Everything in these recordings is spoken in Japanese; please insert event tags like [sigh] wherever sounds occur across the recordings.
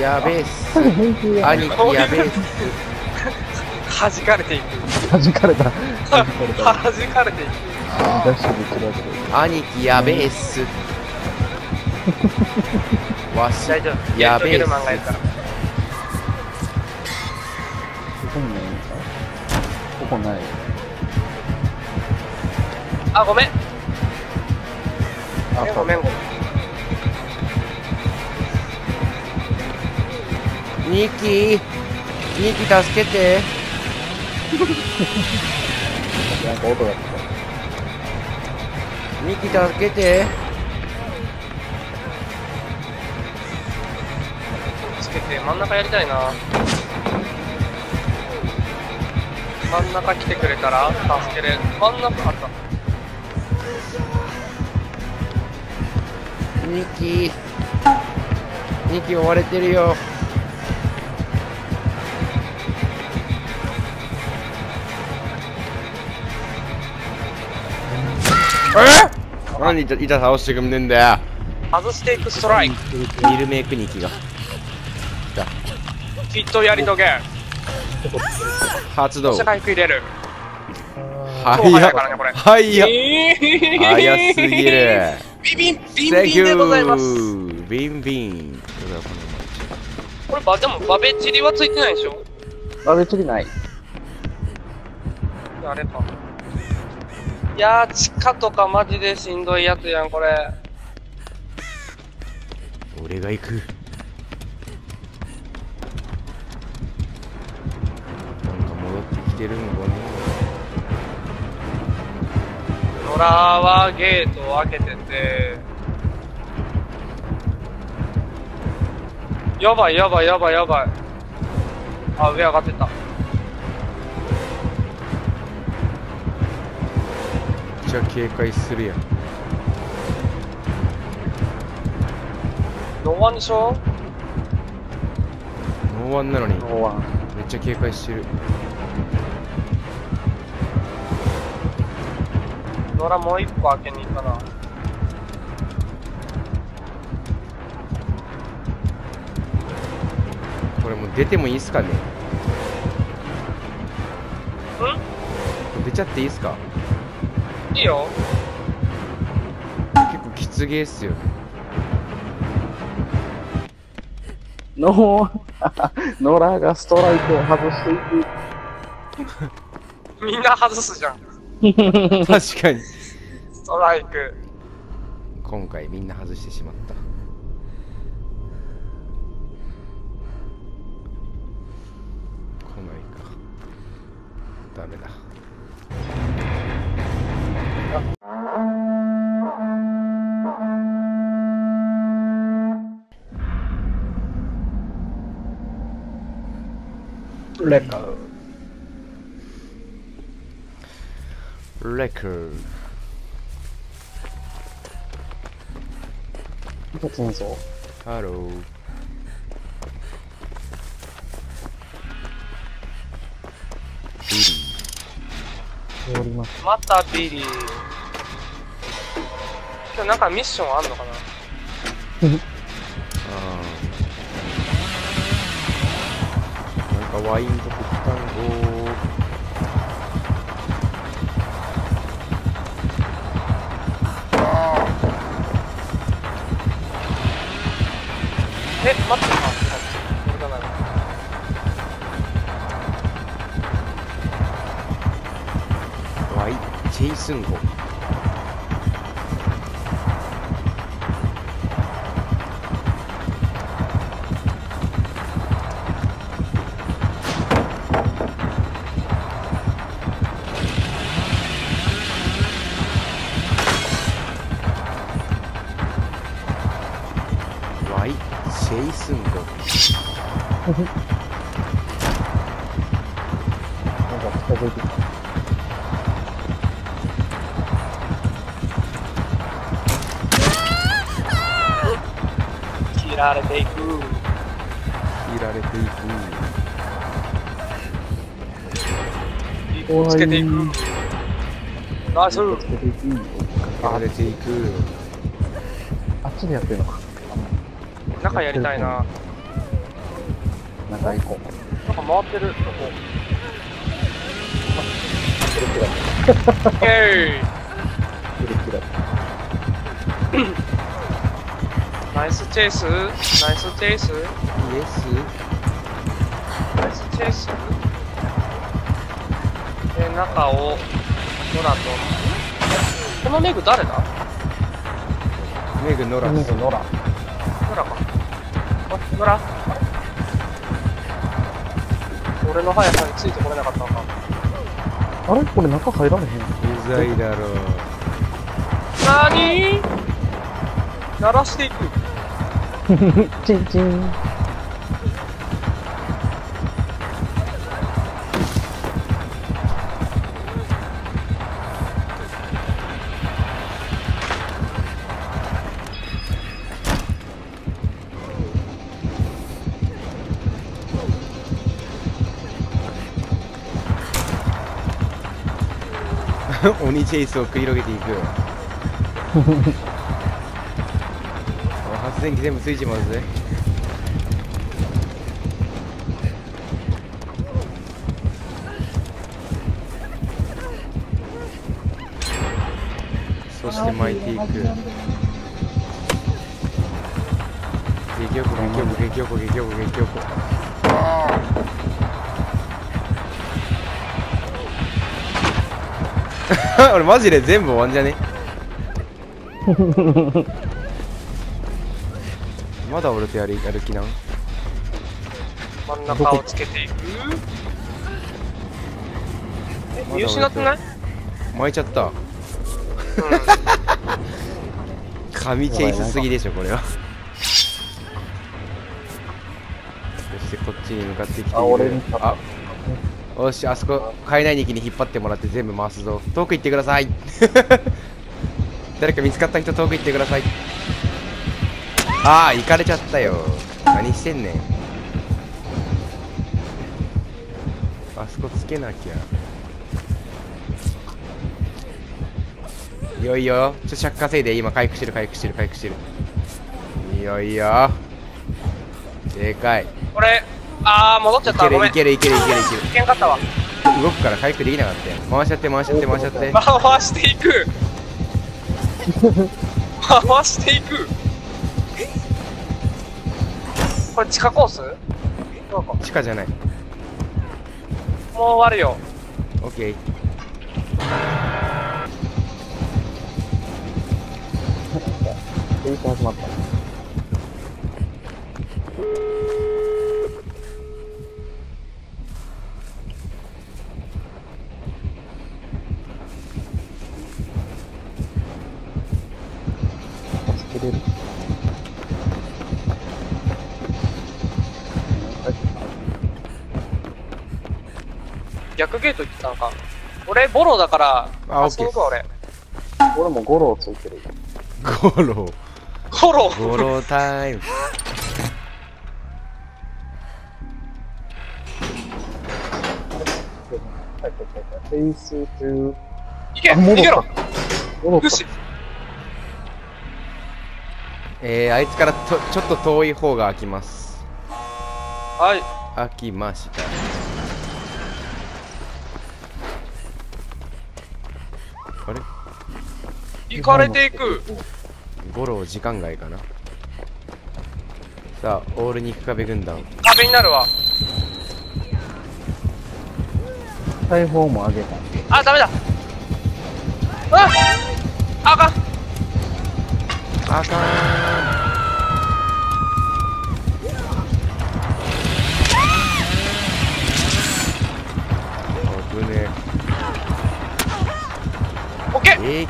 やべえっす。兄貴やべえっす弾かれていく。弾かれた。弾かれた。弾かれていく。兄貴やべえっすわし大丈夫。やべえっす。ここにないんですかここない。あ、ごめん。あ、ごめんごめん。ニキニキ助けてなんか音がした。ニキ助けてつけて真ん中やりたいな。真ん中来てくれたら助けれる。真ん中あった。ニキニキ追われてるよえ？なんで板板倒してくんねんだよ。外していくストライク。ミルメイクニキが。きっとやり遂げ。発動。世界食い入れる。はいからねこれ。はいやえー早すぎる。ビビン。ビンビンでございます。ビンビン。こればでもバベチリはついてないでしょ？あ、別にない。あれか。いやー、地下とかマジでしんどいやつやん、これ。俺が行くなんか戻ってきてるのかね野良はゲートを開けてて。やばいやばいやばいやばい。あ、上上がってった。ちゃ警戒するやん。ノーワンでしょ？ノーワンなのに。めっノーワン。ちゃ警戒してる。野良もう一個開けに行ったな。これもう出てもいいっすかね？出ちゃっていいっすか？んいいよ。結構きつゲーっすよノー、ノラ [laughs] がストライクを外していく。みんな外すじゃん。確かにストライク。今回みんな外してしまった来ないかダメだレカレコー。ド。戦争。ハロー。ビリおります。またビリー。今日なんかミッションあんのかなかワインとクタンゴ。え、待って、ワイチェイスンゴ近づいてきた。切られていく。切られていくつけていく。ナイスつけていく。切られていくあっちでやってるのか。中やりた。いな。中行こう。なんか回ってる。そこ。キレキラ。えキレキラ。いナイスチェイス？ナイスチェイス？イエスナイスチェイスで、中を、ドラと。このメグ誰だ？メグノラスメグノラ。ドラか。あ、ドラ俺の速さについてこれなかったのか。あれ？これ中入られへん？うざいだろうな鳴らしていく。[laughs] チンチン。[laughs] 鬼チェイスを繰り広げていく。発電機全部ついちまうぜ。そして巻いていく。激横激横激横激横激横 [laughs] 俺マジで全部終わんじゃね？[laughs] まだ俺とやるやる気なん？真ん中をつけていく。え、見失ってない？巻いちゃった。うん。[laughs] 神チェイスすぎでしょこれは。そしてこっちに向かってきている。あ俺にあよしあそこ海内力に引っ張ってもらって全部回すぞ。遠く行ってください。[laughs] 誰か見つかった人遠く行ってください。ああ行かれちゃったよ。何してんねん。あそこつけなきゃ。いよいよ。ちょっと尺稼いで。今回復してる回復してる回復してる。いよいよ。でかい。俺、あー、戻っちゃいった。いけるいけるいけるいけるいけんかったわ。動くから回復できなかったよ回しちゃって回しちゃって回しちゃって回していく。回していく。これ地下コース？どうか。地下じゃないもう終わるよ。オッケーレース始まった。けれる。逆ゲート行ってたのか。俺、ボロだから、ああそこ行くわ俺。俺もゴロついてる。ゴロボロゴロタイムフェイス2。行け逃げろよし。えー、あいつからとちょっと遠い方が開きますはい。開きましたあれ？行かれていく。ゴロ時間外かな？さあオール肉壁軍団壁になるわ。大砲も上げた。あ、ダメだ。ああかん。あか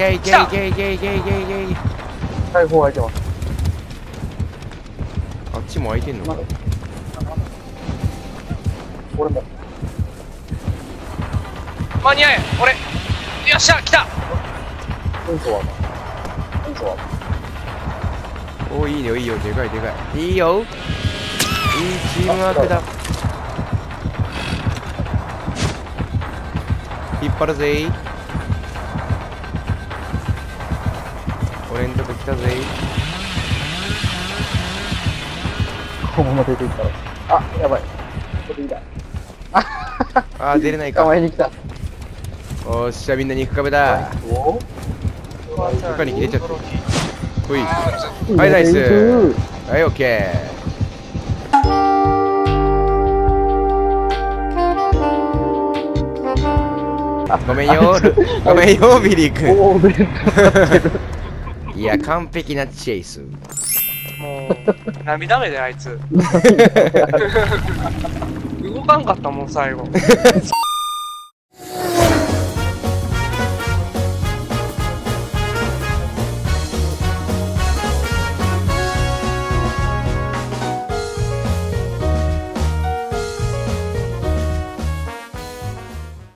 けいけいけいけいけいけいけいけ大砲開いてます。あっちも開いてんのかま。俺も。間に合え俺よっしゃ来たテントはテントはおいいねいいよでかいでかいいいよいいチームワークだ引っ張るぜ俺んとこ来たぜ。このまま出ていったら。あ、やばい。これ以来。[laughs] あー出れないか。捕まえに来た。おっしゃみんな肉壁だ。お他に入れちゃって。ほい。あはいナイス。うはいオッケーごめんよ。ルごめんよビリー君いや完璧なチェイスもう、涙目であいつ。[laughs] 動かんかったもん、最後。[laughs] [laughs]